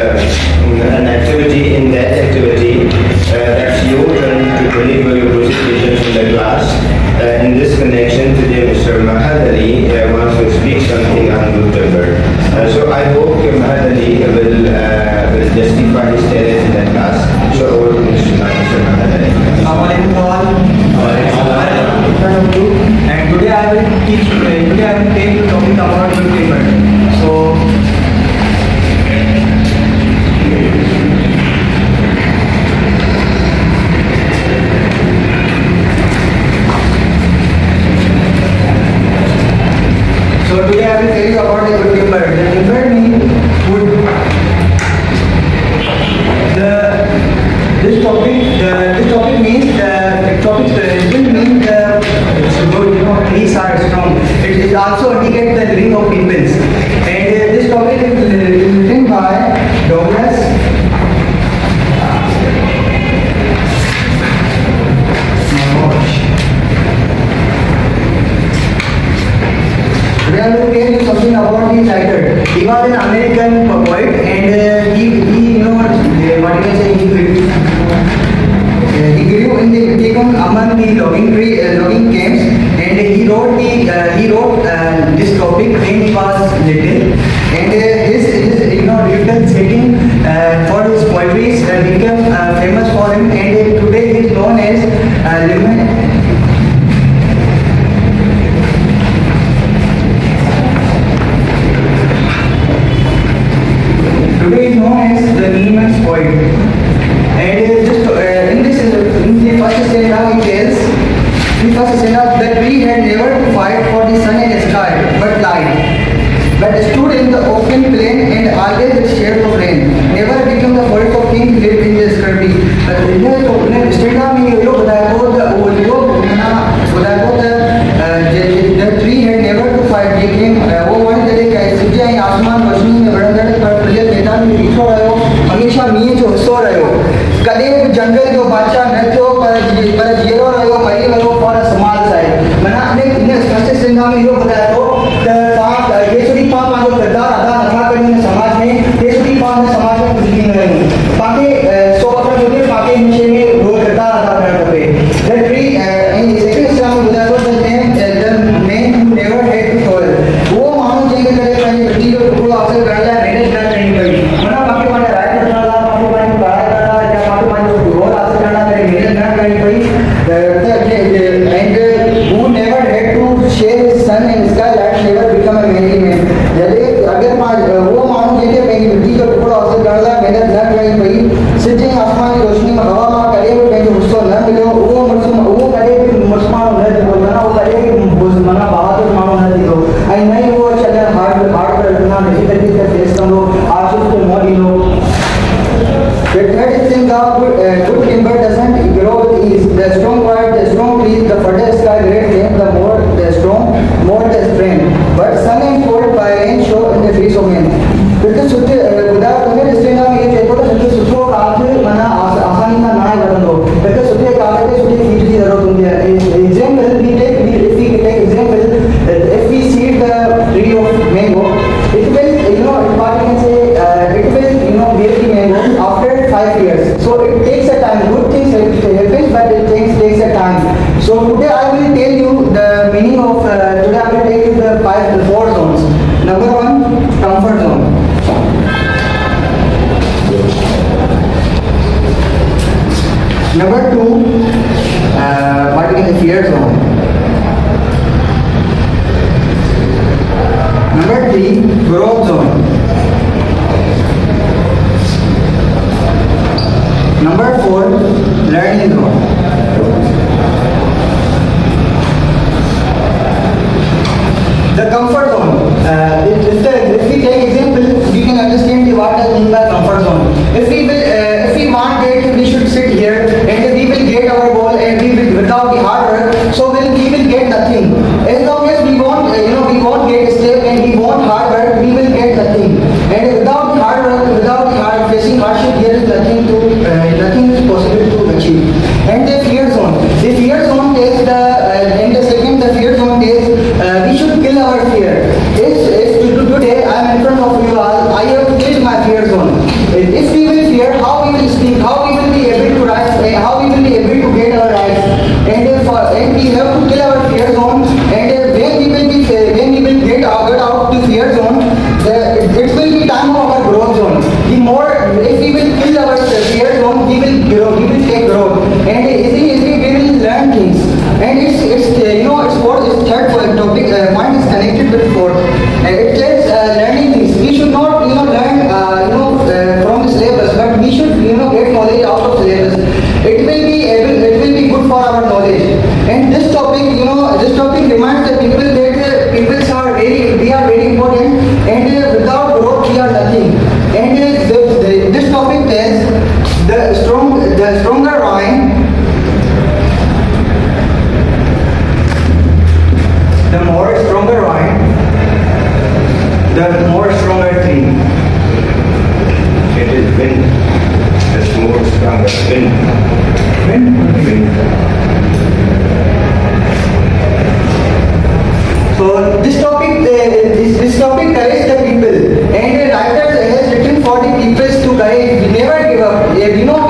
Uh, an activity in that activity uh, that's you to deliver your presentation in the class. Uh, in this connection, today Mr. Mahad Ali wants to speak something on Good Timber. so I hope Mahad Ali the living of peoples. And uh, this topic is written by Douglas. Today I will tell you something about his writer. He was an American poet and uh, he, he, you know, what, uh, you can say, he, uh, he grew in the Vatican among the logging tree, he wrote the, uh, he wrote uh, this topic when he was little. And uh, his, his, you know, little setting uh, for his poetry became uh, famous for him. And uh, today he is known as uh, i'm Thank you. Of good, uh, timber doesn't grow ease. The strong white, the strong trees, the further sky great them, the more the strong, more the strength. But sun and cold by rain show in the face of men. बिल्कुल सुठे so it takes a time. Good things happen but it takes takes a time. So today i will tell you the meaning of uh, today i will take you the five the four zones. Number The comfort zone. Uh, if, if, the, if, we take example, we can understand the what is meant by comfort zone. If we will, uh, if we want it, we should sit here and we will get our goal and we will without the hard work. So we'll, we will get nothing. As long as we won't, uh, you know, we won't get step and we won't hard work, we will get nothing. And without the hard work, without the hard facing hardship, there is nothing to, uh, nothing is possible to achieve. And the fear zone. The fear zone is the, uh, and the second, the fear zone is my fear. If, if today I am in front of you all, I have killed my fear zone. If we will fear, how we will speak, how we will be able to rise, eh, how we will be able to get our rights. And, if, uh, and we have to kill our fear. For our knowledge. And this topic, you know, this topic reminds the people that uh, people are very, we are very important, and uh, without growth we are nothing. And uh, the, the, this topic tells the strong, the stronger wine, the more stronger wine, the more stronger tree. It is wind. The smooth, stronger wind. So this topic, uh, this, this topic courage the people, and the writer has written for the people to courage. We never give up. Uh, You know,